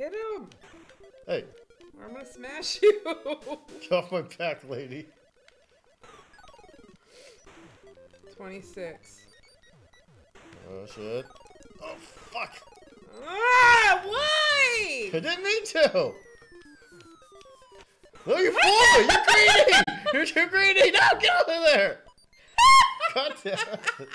Hit him! Hey, I'm gonna smash you! get off my back, lady. 26. Oh, shit. Oh, fuck. Ah! Why? I didn't mean to. No, you fool! You're greedy. You're too greedy. Now get out of there. God damn it.